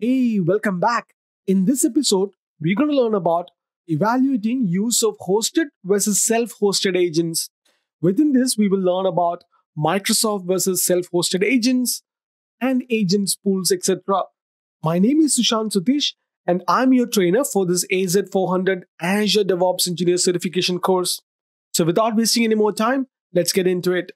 Hey, welcome back. In this episode, we're going to learn about evaluating use of hosted versus self-hosted agents. Within this, we will learn about Microsoft versus self-hosted agents and agents pools, etc. My name is Susanth Sutheesh and I'm your trainer for this AZ400 Azure DevOps Engineer Certification course. So without wasting any more time, let's get into it.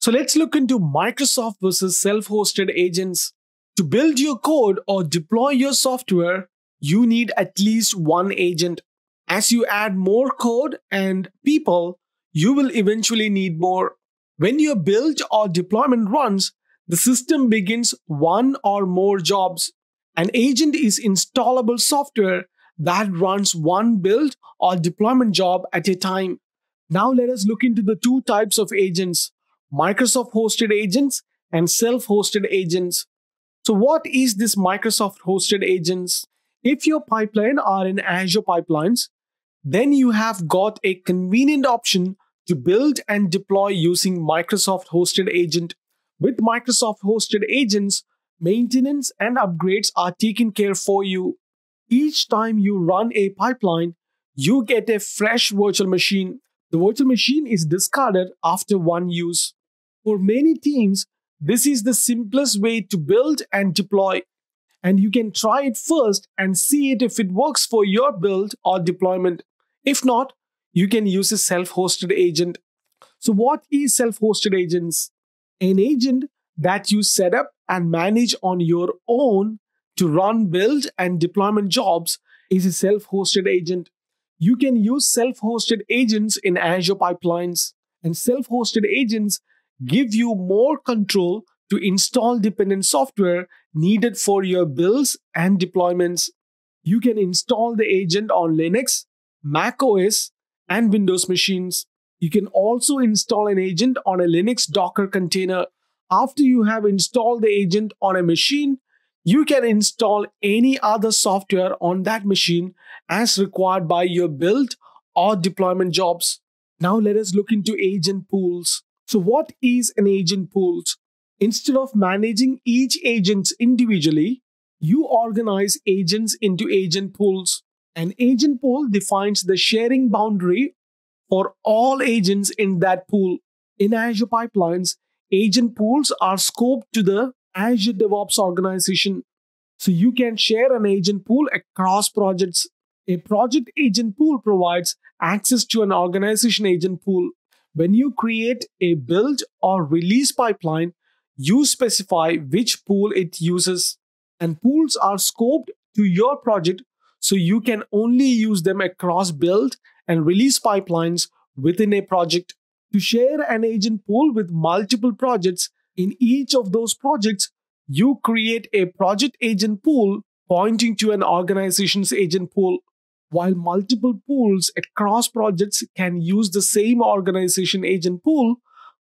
So let's look into Microsoft versus self-hosted agents. To build your code or deploy your software, you need at least one agent. As you add more code and people, you will eventually need more. When your build or deployment runs, the system begins one or more jobs. An agent is installable software that runs one build or deployment job at a time. Now let us look into the two types of agents, Microsoft hosted agents and self-hosted agents. So what is this Microsoft hosted agents? If your pipeline are in Azure pipelines, then you have got a convenient option to build and deploy using Microsoft hosted agent. With Microsoft hosted agents, maintenance and upgrades are taken care for you. Each time you run a pipeline, you get a fresh virtual machine. The virtual machine is discarded after one use. For many teams, this is the simplest way to build and deploy. And you can try it first and see it if it works for your build or deployment. If not, you can use a self-hosted agent. So what is self-hosted agents? An agent that you set up and manage on your own to run build and deployment jobs is a self-hosted agent. You can use self-hosted agents in Azure pipelines and self-hosted agents give you more control to install dependent software needed for your builds and deployments. You can install the agent on Linux, Mac OS, and Windows machines. You can also install an agent on a Linux Docker container. After you have installed the agent on a machine, you can install any other software on that machine as required by your build or deployment jobs. Now let us look into agent pools. So what is an agent pool? Instead of managing each agent individually, you organize agents into agent pools. An agent pool defines the sharing boundary for all agents in that pool. In Azure pipelines, agent pools are scoped to the Azure DevOps organization. So you can share an agent pool across projects. A project agent pool provides access to an organization agent pool. When you create a build or release pipeline, you specify which pool it uses. And pools are scoped to your project so you can only use them across build and release pipelines within a project. To share an agent pool with multiple projects, in each of those projects, you create a project agent pool pointing to an organization's agent pool. While multiple pools across projects can use the same organization agent pool,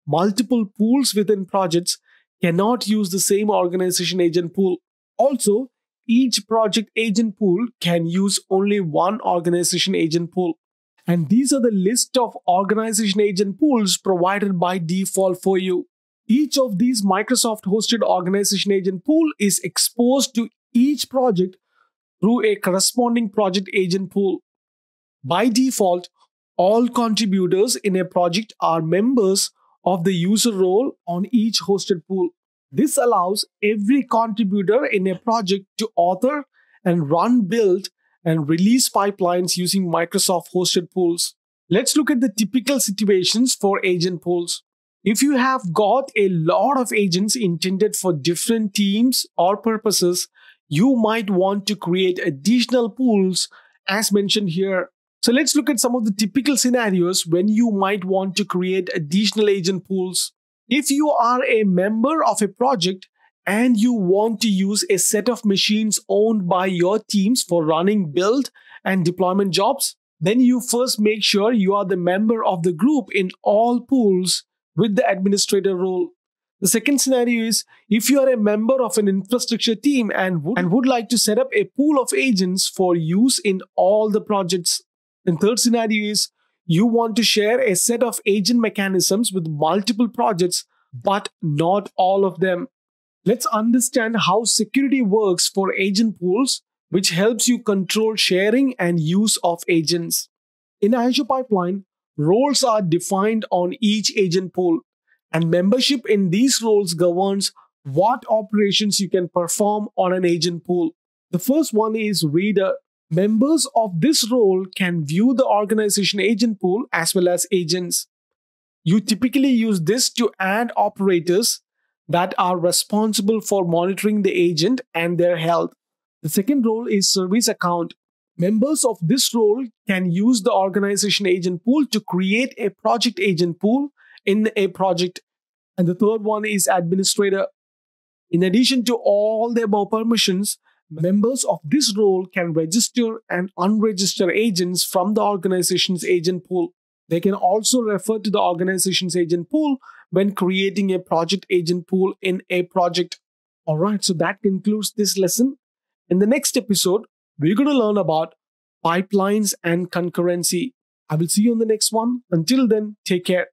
multiple pools within projects cannot use the same organization agent pool. Also, each project agent pool can use only one organization agent pool. And these are the list of organization agent pools provided by default for you. Each of these Microsoft hosted organization agent pool is exposed to each project through a corresponding project agent pool. By default, all contributors in a project are members of the user role on each hosted pool. This allows every contributor in a project to author and run build and release pipelines using Microsoft hosted pools. Let's look at the typical situations for agent pools. If you have got a lot of agents intended for different teams or purposes, you might want to create additional pools as mentioned here. So let's look at some of the typical scenarios when you might want to create additional agent pools. If you are a member of a project and you want to use a set of machines owned by your teams for running build and deployment jobs, then you first make sure you are the member of the group in all pools with the administrator role. The second scenario is if you are a member of an infrastructure team and would, and would like to set up a pool of agents for use in all the projects. And third scenario is you want to share a set of agent mechanisms with multiple projects but not all of them. Let's understand how security works for agent pools, which helps you control sharing and use of agents. In Azure Pipeline, roles are defined on each agent pool, and membership in these roles governs what operations you can perform on an agent pool. The first one is reader. Members of this role can view the organization agent pool as well as agents. You typically use this to add operators that are responsible for monitoring the agent and their health. The second role is service account. Members of this role can use the organization agent pool to create a project agent pool in a project. And the third one is administrator. In addition to all the above permissions, members of this role can register and unregister agents from the organization's agent pool. They can also refer to the organization's agent pool when creating a project agent pool in a project. All right, so that concludes this lesson. In the next episode, we're going to learn about pipelines and concurrency. I will see you on the next one. Until then, take care.